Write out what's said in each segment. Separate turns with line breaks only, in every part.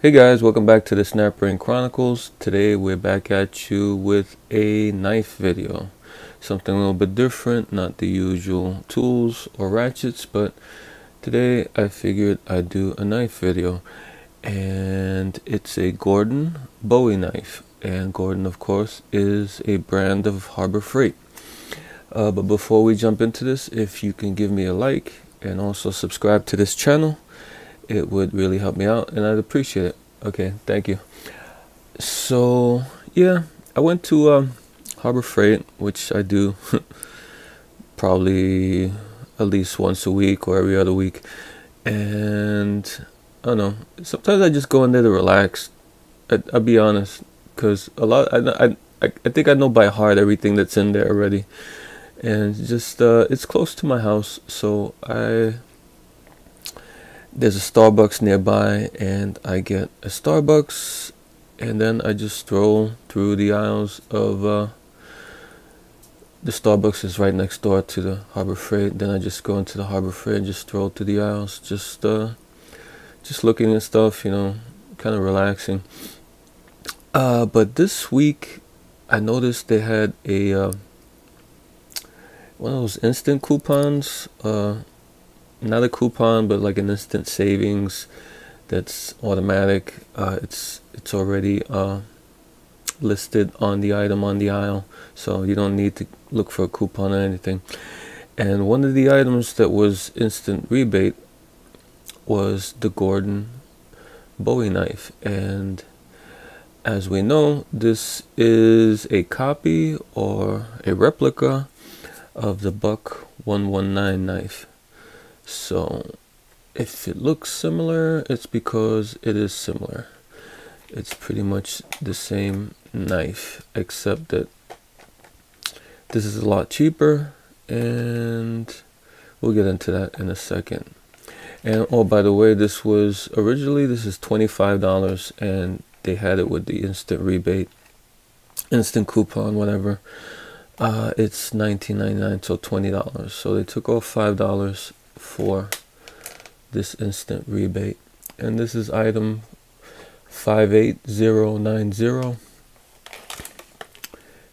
Hey guys, welcome back to the Snap Ring Chronicles. Today we're back at you with a knife video. Something a little bit different, not the usual tools or ratchets, but today I figured I'd do a knife video. And it's a Gordon Bowie knife. And Gordon, of course, is a brand of Harbor Freight. Uh, but before we jump into this, if you can give me a like and also subscribe to this channel, it would really help me out and I'd appreciate it. Okay, thank you. So, yeah, I went to um, Harbor Freight, which I do probably at least once a week or every other week. And I don't know, sometimes I just go in there to relax. I, will be honest, because a lot, I, I, I think I know by heart everything that's in there already. And just, uh, it's close to my house, so I there's a Starbucks nearby and I get a Starbucks and then I just stroll through the aisles of uh, the Starbucks is right next door to the Harbor Freight. Then I just go into the Harbor Freight and just stroll through the aisles, just uh, just looking at stuff, you know, kind of relaxing. Uh, but this week, I noticed they had a uh, one of those instant coupons. Not a coupon, but like an instant savings that's automatic. Uh, it's it's already uh, listed on the item on the aisle, so you don't need to look for a coupon or anything. And one of the items that was instant rebate was the Gordon Bowie knife, and as we know, this is a copy or a replica of the Buck 119 knife. So if it looks similar, it's because it is similar. It's pretty much the same knife, except that this is a lot cheaper and we'll get into that in a second. And oh, by the way, this was originally this is $25 and they had it with the instant rebate, instant coupon, whatever. Uh, it's $19.99, so $20. So they took off $5 for this instant rebate. And this is item 58090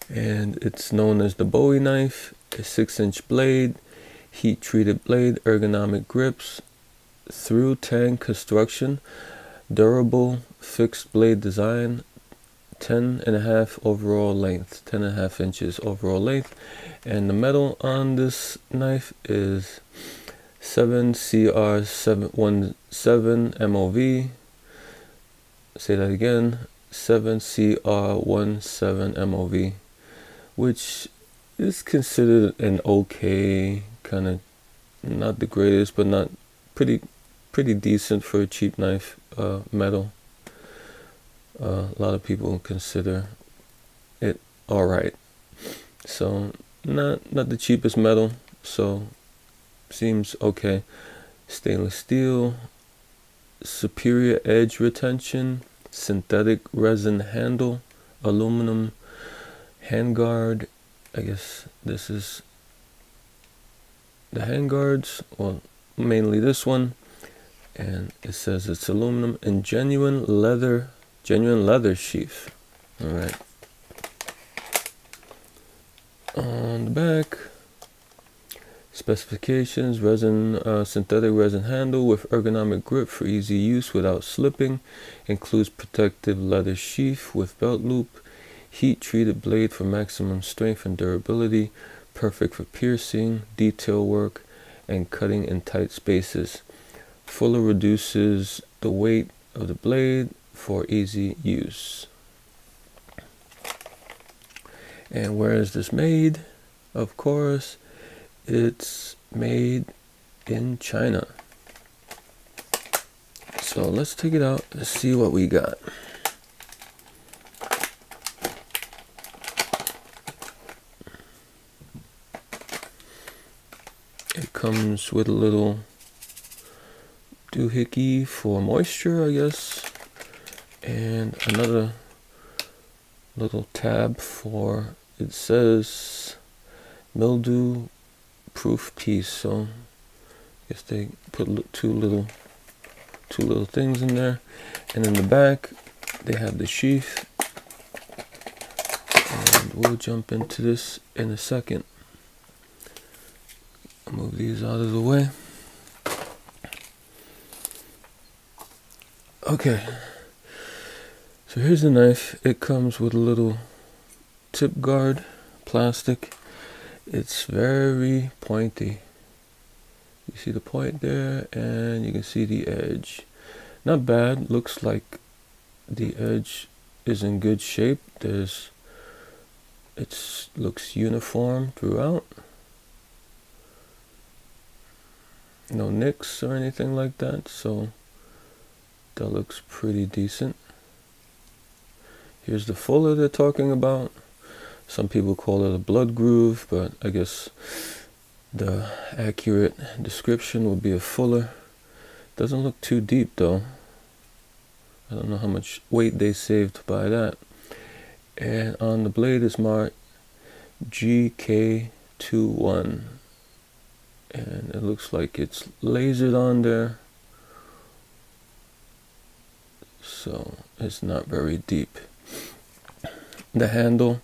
and it's known as the Bowie knife, a 6 inch blade, heat treated blade, ergonomic grips, through tang construction, durable fixed blade design, 10 and a half overall length, 10 and a half inches overall length, and the metal on this knife is 7CR717 MOV. Say that again. 7CR17 MOV, which is considered an okay kind of not the greatest, but not pretty pretty decent for a cheap knife uh, metal. Uh, a lot of people consider it all right. So not not the cheapest metal. So seems okay. Stainless steel, superior edge retention, synthetic resin handle, aluminum handguard. I guess this is the handguards, well, mainly this one. And it says it's aluminum and genuine leather, genuine leather sheath. All right. On the back, Specifications, resin, uh, synthetic resin handle with ergonomic grip for easy use without slipping. Includes protective leather sheath with belt loop. Heat treated blade for maximum strength and durability. Perfect for piercing, detail work, and cutting in tight spaces. Fuller reduces the weight of the blade for easy use. And where is this made? Of course, it's made in China. So let's take it out and see what we got. It comes with a little doohickey for moisture, I guess, and another little tab for, it says mildew proof piece so I guess they put two little two little things in there. And in the back, they have the sheath. And we'll jump into this in a second. Move these out of the way. Okay. So here's the knife. It comes with a little tip guard, plastic. It's very pointy. You see the point there and you can see the edge. Not bad. Looks like the edge is in good shape. There's it looks uniform throughout. No nicks or anything like that, so that looks pretty decent. Here's the fuller they're talking about. Some people call it a blood groove, but I guess the accurate description would be a fuller. Doesn't look too deep though. I don't know how much weight they saved by that. And on the blade is marked GK21. And it looks like it's lasered on there. So it's not very deep. The handle,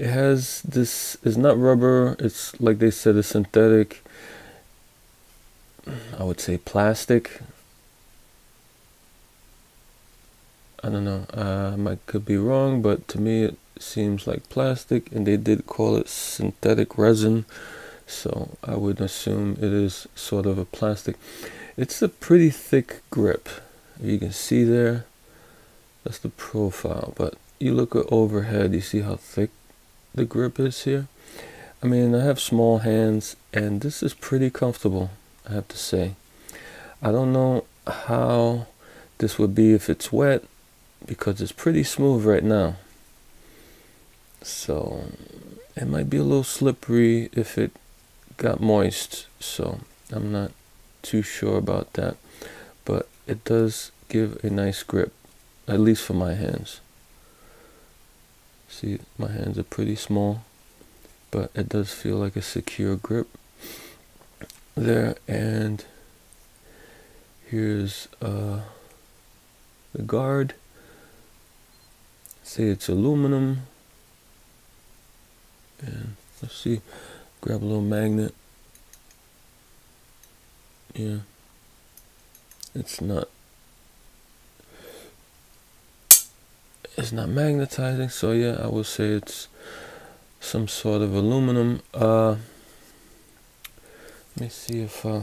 it has this, it's not rubber, it's like they said, a synthetic, I would say plastic. I don't know. Uh, I could be wrong, but to me it seems like plastic, and they did call it synthetic resin, so I would assume it is sort of a plastic. It's a pretty thick grip. You can see there. That's the profile, but you look at overhead, you see how thick the grip is here. I mean, I have small hands, and this is pretty comfortable. I have to say. I don't know how this would be if it's wet because it's pretty smooth right now. So it might be a little slippery if it got moist. So I'm not too sure about that. But it does give a nice grip, at least for my hands. See, my hands are pretty small, but it does feel like a secure grip. There. And here's uh, the guard. Say it's aluminum. And let's see grab a little magnet. Yeah it's not it's not magnetizing so yeah I would say it's some sort of aluminum uh let me see if uh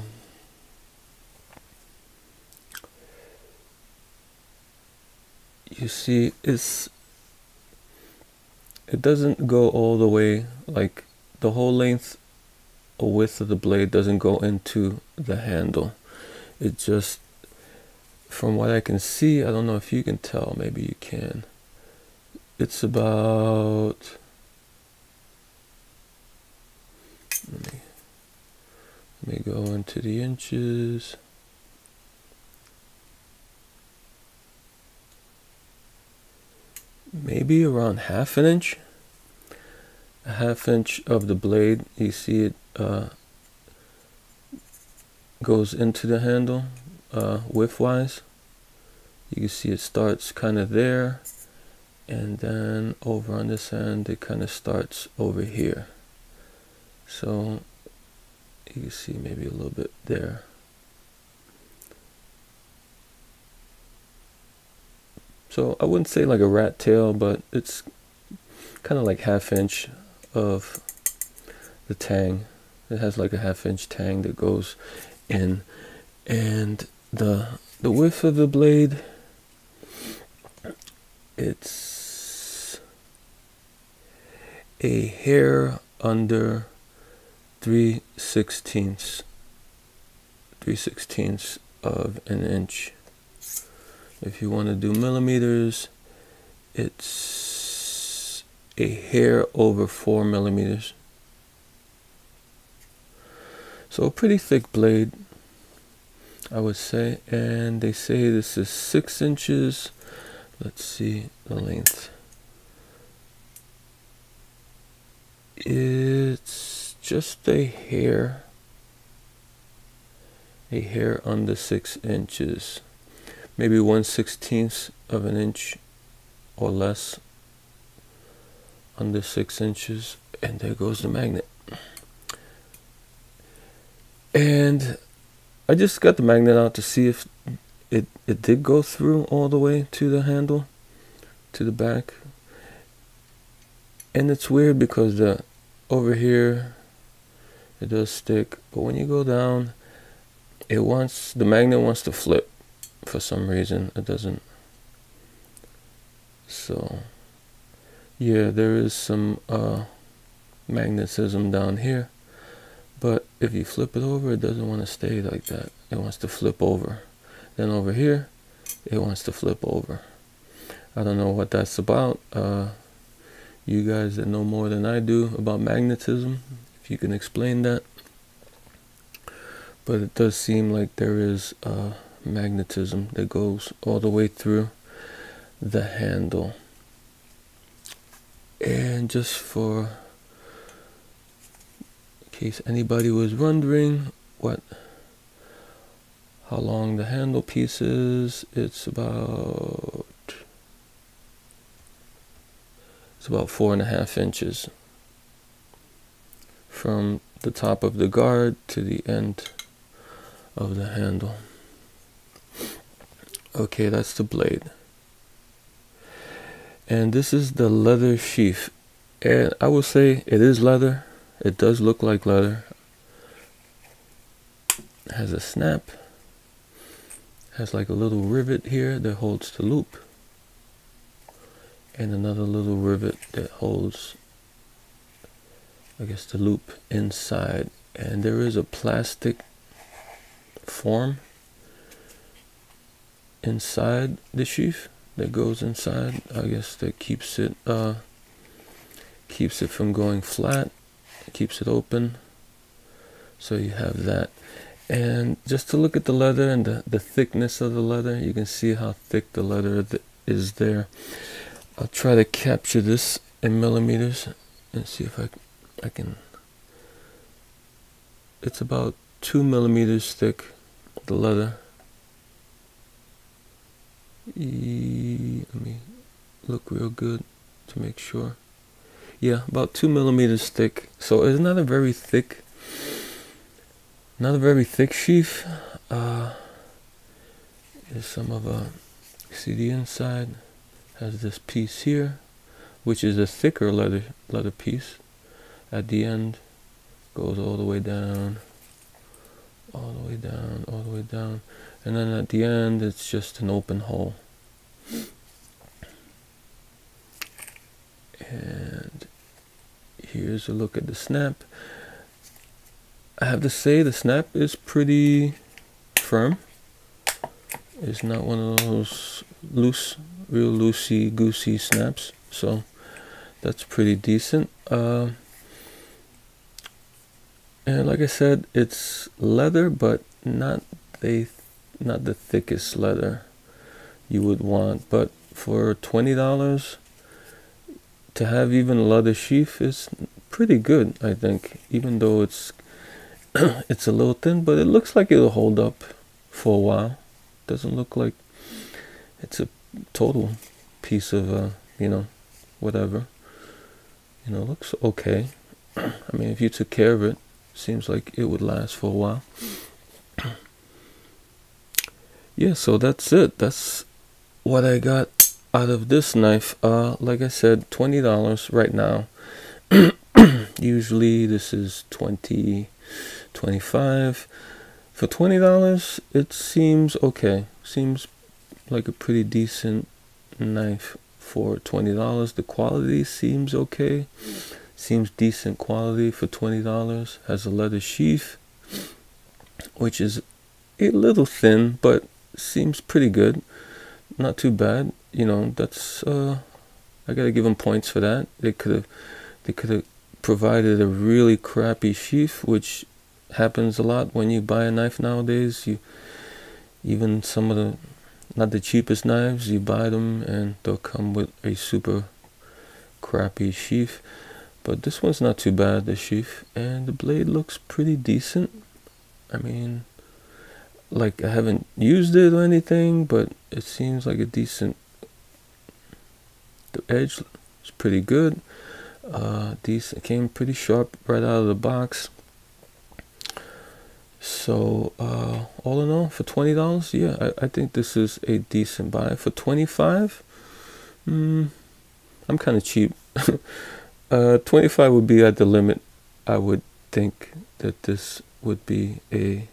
you see it's it doesn't go all the way like the whole length or width of the blade doesn't go into the handle. It just from what I can see I don't know if you can tell maybe you can it's about let me, let me go into the inches. Maybe around half an inch. A half inch of the blade you see it uh, goes into the handle uh, width wise you can see it starts kind of there and then over on this end it kind of starts over here so you can see maybe a little bit there So I wouldn't say like a rat tail, but it's kind of like half inch of the tang. It has like a half inch tang that goes in, and the the width of the blade. It's a hair under three sixteenths, three sixteenths of an inch. If you want to do millimeters, it's a hair over four millimeters. So a pretty thick blade, I would say. And they say this is six inches. Let's see the length. It's just a hair, a hair under six inches. maybe 1 16th of an inch or less under 6 inches. And there goes the magnet. And I just got the magnet out to see if it it did go through all the way to the handle to the back. And it's weird because the over here it does stick but when you go down it wants the magnet wants to flip for some reason it doesn't. So yeah there is some uh, magnetism down here but if you flip it over it doesn't want to stay like that. It wants to flip over. Then over here it wants to flip over. I don't know what that's about uh, you guys that know more than I do about magnetism if you can explain that. But it does seem like there is uh, magnetism that goes all the way through the handle. And just for in case anybody was wondering what how long the handle piece is it's about it's about four and a half inches from the top of the guard to the end of the handle. Okay that's the blade. And this is the leather sheath. And I will say it is leather. It does look like leather. It has a snap. Has like a little rivet here that holds the loop and another little rivet that holds I guess the loop inside. And there is a plastic form inside the sheath that goes inside I guess that keeps it uh, keeps it from going flat keeps it open. So you have that. And just to look at the leather and the, the thickness of the leather you can see how thick the leather th is there I'll try to capture this in millimeters and see if I, I can it's about two millimeters thick the leather. Let me look real good to make sure. Yeah about two millimeters thick. So it's not a very thick not a very thick sheath. Uh is some of a see the inside has this piece here which is a thicker leather leather piece. At the end goes all the way down all the way down all the way down. And then at the end it's just an open hole. And here's a look at the snap. I have to say the snap is pretty firm. It's not one of those loose real loosey goosey snaps so that's pretty decent. Uh, and like I said it's leather but not the not the thickest leather you would want. But for $20 to have even a leather sheath is pretty good I think even though it's it's a little thin but it looks like it'll hold up for a while. Doesn't look like it's a total piece of uh, you know whatever. You know looks okay. I mean if you took care of it seems like it would last for a while. Yeah so that's it. That's what I got out of this knife. Uh like I said $20 right now. Usually this is 20 25 for $20 it seems okay. Seems like a pretty decent knife for $20 the quality seems okay. Seems decent quality for $20 has a leather sheath which is a little thin but seems pretty good. Not too bad you know that's uh I gotta give them points for that. They could have they could have provided a really crappy sheath which happens a lot when you buy a knife nowadays. You even some of the not the cheapest knives you buy them and they'll come with a super crappy sheath but this one's not too bad the sheath and the blade looks pretty decent I mean like I haven't used it or anything, but it seems like a decent. The edge is pretty good. Uh, decent, came pretty sharp right out of the box. So uh, all in all, for twenty dollars, yeah, I, I think this is a decent buy. For twenty five, mm, I'm kind of cheap. uh, twenty five would be at the limit. I would think that this would be a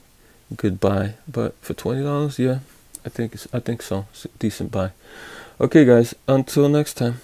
good buy. But for twenty dollars, yeah, I think it's I think so. It's a decent buy. Okay, guys. Until next time.